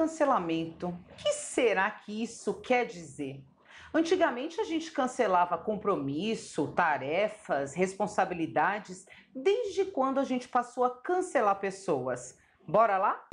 cancelamento. O que será que isso quer dizer? Antigamente a gente cancelava compromisso, tarefas, responsabilidades, desde quando a gente passou a cancelar pessoas? Bora lá?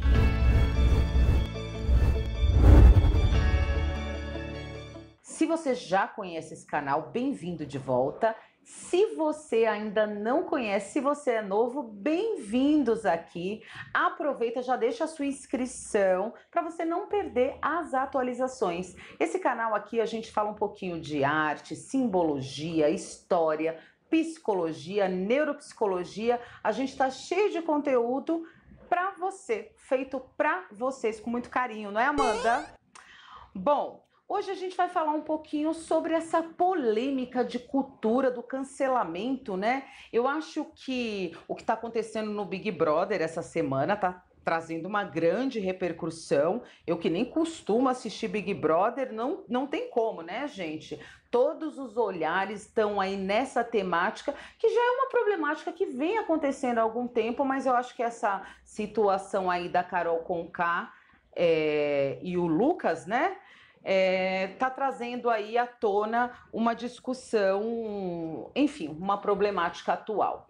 Se você já conhece esse canal, bem-vindo de volta. Se você ainda não conhece, se você é novo, bem-vindos aqui. Aproveita, já deixa a sua inscrição para você não perder as atualizações. Esse canal aqui a gente fala um pouquinho de arte, simbologia, história, psicologia, neuropsicologia. A gente está cheio de conteúdo para você, feito para vocês com muito carinho, não é, Amanda? Bom, Hoje a gente vai falar um pouquinho sobre essa polêmica de cultura do cancelamento, né? Eu acho que o que está acontecendo no Big Brother essa semana tá trazendo uma grande repercussão. Eu que nem costumo assistir Big Brother, não, não tem como, né, gente? Todos os olhares estão aí nessa temática, que já é uma problemática que vem acontecendo há algum tempo, mas eu acho que essa situação aí da Carol Conká é, e o Lucas, né? Está é, tá trazendo aí à tona uma discussão, enfim, uma problemática atual.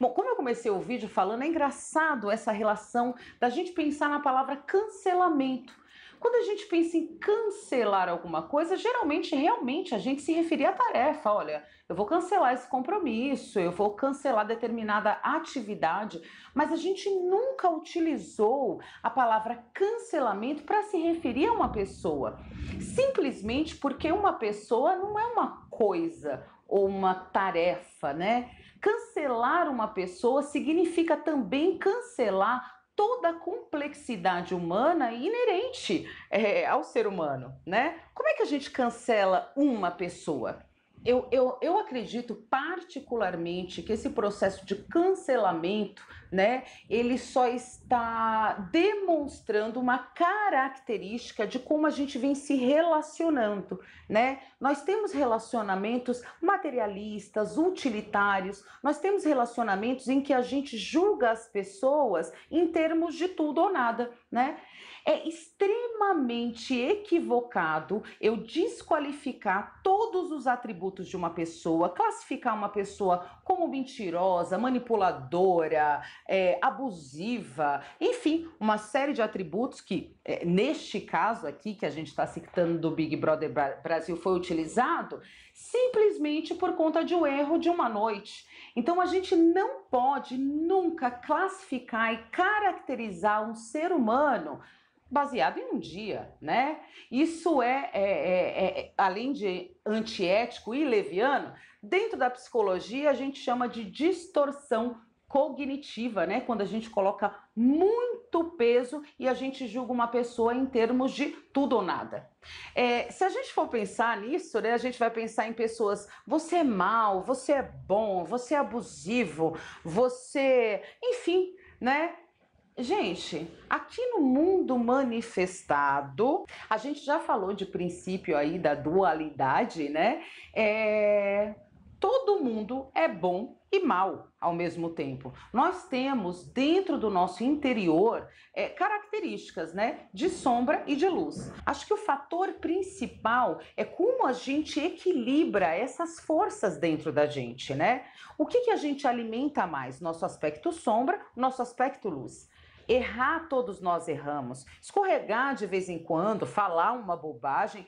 Bom, como eu comecei o vídeo falando, é engraçado essa relação da gente pensar na palavra cancelamento. Quando a gente pensa em cancelar alguma coisa, geralmente, realmente, a gente se referia à tarefa. Olha, eu vou cancelar esse compromisso, eu vou cancelar determinada atividade, mas a gente nunca utilizou a palavra cancelamento para se referir a uma pessoa. Simplesmente porque uma pessoa não é uma coisa ou uma tarefa, né? Cancelar uma pessoa significa também cancelar toda a complexidade humana inerente é, ao ser humano, né? Como é que a gente cancela uma pessoa? Eu, eu, eu acredito particularmente que esse processo de cancelamento, né, ele só está demonstrando uma característica de como a gente vem se relacionando, né? Nós temos relacionamentos materialistas, utilitários, nós temos relacionamentos em que a gente julga as pessoas em termos de tudo ou nada, né? É extremamente equivocado eu desqualificar todos os atributos de uma pessoa, classificar uma pessoa como mentirosa, manipuladora, é, abusiva, enfim, uma série de atributos que, é, neste caso aqui que a gente está citando do Big Brother Brasil, foi utilizado simplesmente por conta de um erro de uma noite. Então a gente não pode nunca classificar e caracterizar um ser humano baseado em um dia, né? Isso é, é, é, é, além de antiético e leviano, dentro da psicologia a gente chama de distorção cognitiva, né? Quando a gente coloca muito peso e a gente julga uma pessoa em termos de tudo ou nada. É, se a gente for pensar nisso, né? A gente vai pensar em pessoas, você é mal, você é bom, você é abusivo, você, enfim, né? Gente, aqui no mundo manifestado, a gente já falou de princípio aí da dualidade, né? É, todo mundo é bom e mal ao mesmo tempo. Nós temos dentro do nosso interior é, características, né, de sombra e de luz. Acho que o fator principal é como a gente equilibra essas forças dentro da gente, né? O que, que a gente alimenta mais? Nosso aspecto sombra, nosso aspecto luz. Errar, todos nós erramos. Escorregar de vez em quando, falar uma bobagem,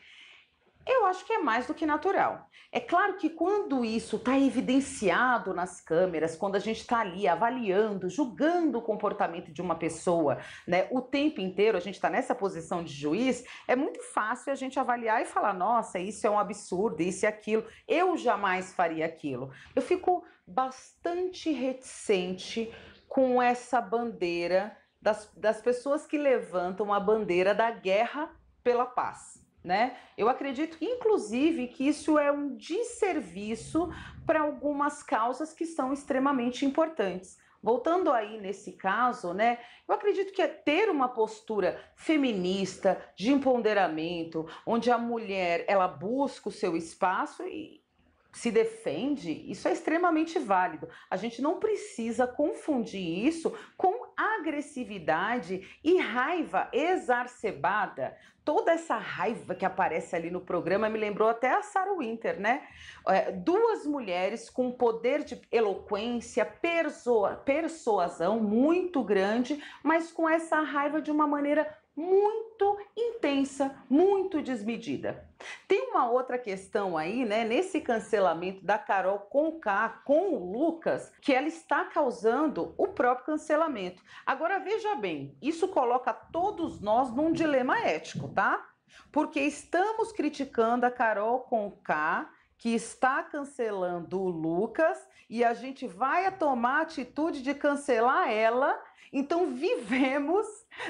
eu acho que é mais do que natural. É claro que quando isso está evidenciado nas câmeras, quando a gente está ali avaliando, julgando o comportamento de uma pessoa, né, o tempo inteiro, a gente está nessa posição de juiz, é muito fácil a gente avaliar e falar: nossa, isso é um absurdo, isso e aquilo, eu jamais faria aquilo. Eu fico bastante reticente com essa bandeira das, das pessoas que levantam a bandeira da guerra pela paz. Né? Eu acredito, inclusive, que isso é um desserviço para algumas causas que são extremamente importantes. Voltando aí nesse caso, né? Eu acredito que é ter uma postura feminista, de empoderamento, onde a mulher ela busca o seu espaço e se defende, isso é extremamente válido. A gente não precisa confundir isso com agressividade e raiva exacerbada. Toda essa raiva que aparece ali no programa me lembrou até a Sarah Winter, né? É, duas mulheres com poder de eloquência, persoa, persuasão muito grande, mas com essa raiva de uma maneira muito intensa, muito desmedida. Tem uma outra questão aí, né, nesse cancelamento da Carol com K, com o Lucas, que ela está causando o próprio cancelamento. Agora veja bem, isso coloca todos nós num dilema ético, tá? Porque estamos criticando a Carol com K, que está cancelando o Lucas, e a gente vai tomar a atitude de cancelar ela então vivemos,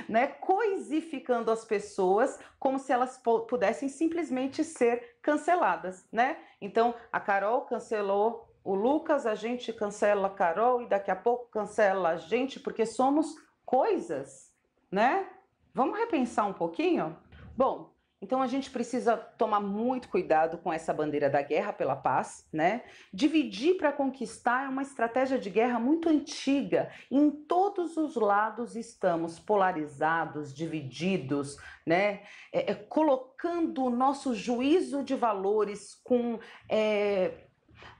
né, coisificando as pessoas como se elas pudessem simplesmente ser canceladas, né? Então a Carol cancelou o Lucas, a gente cancela a Carol e daqui a pouco cancela a gente porque somos coisas, né? Vamos repensar um pouquinho? Bom, então a gente precisa tomar muito cuidado com essa bandeira da guerra pela paz, né? Dividir para conquistar é uma estratégia de guerra muito antiga. Em todos os lados estamos polarizados, divididos, né? É, é, colocando o nosso juízo de valores com é,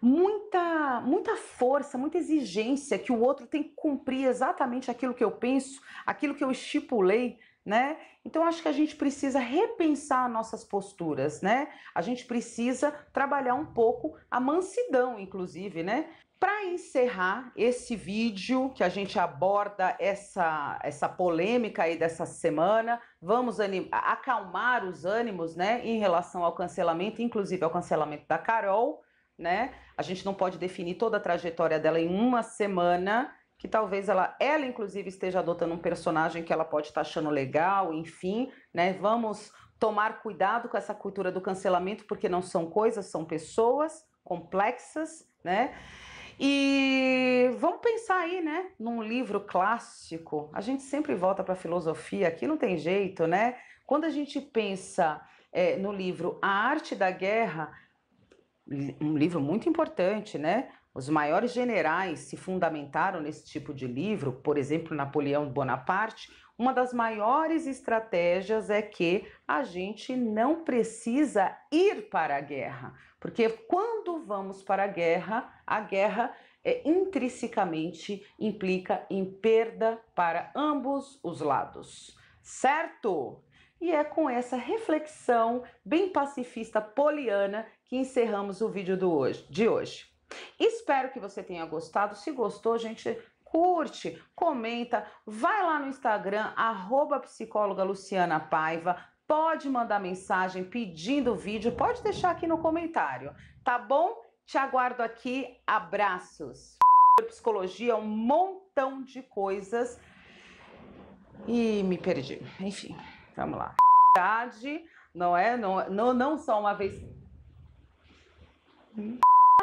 muita, muita força, muita exigência que o outro tem que cumprir exatamente aquilo que eu penso, aquilo que eu estipulei né? Então acho que a gente precisa repensar nossas posturas, né? A gente precisa trabalhar um pouco a mansidão, inclusive, né? Para encerrar esse vídeo que a gente aborda essa essa polêmica aí dessa semana, vamos acalmar os ânimos, né, em relação ao cancelamento, inclusive ao cancelamento da Carol, né? A gente não pode definir toda a trajetória dela em uma semana, que talvez ela, ela inclusive esteja adotando um personagem que ela pode estar achando legal, enfim, né? Vamos tomar cuidado com essa cultura do cancelamento, porque não são coisas, são pessoas complexas, né? E vamos pensar aí, né, num livro clássico. A gente sempre volta para a filosofia, aqui não tem jeito, né? Quando a gente pensa é, no livro A Arte da Guerra, um livro muito importante, né? Os maiores generais se fundamentaram nesse tipo de livro, por exemplo, Napoleão Bonaparte. Uma das maiores estratégias é que a gente não precisa ir para a guerra, porque quando vamos para a guerra, a guerra é, intrinsecamente implica em perda para ambos os lados, certo? E é com essa reflexão bem pacifista poliana que encerramos o vídeo do hoje, de hoje. Espero que você tenha gostado. Se gostou, gente, curte, comenta, vai lá no Instagram, arroba psicóloga Luciana Paiva, pode mandar mensagem pedindo vídeo, pode deixar aqui no comentário, tá bom? Te aguardo aqui, abraços. Psicologia, um montão de coisas e me perdi. Enfim, vamos lá. Não é? Não, não, não só uma vez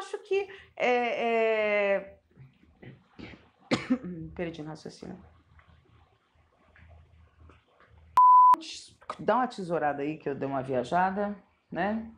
acho que é, é... perdi no raciocínio. Dá uma tesourada aí que eu dei uma viajada, né?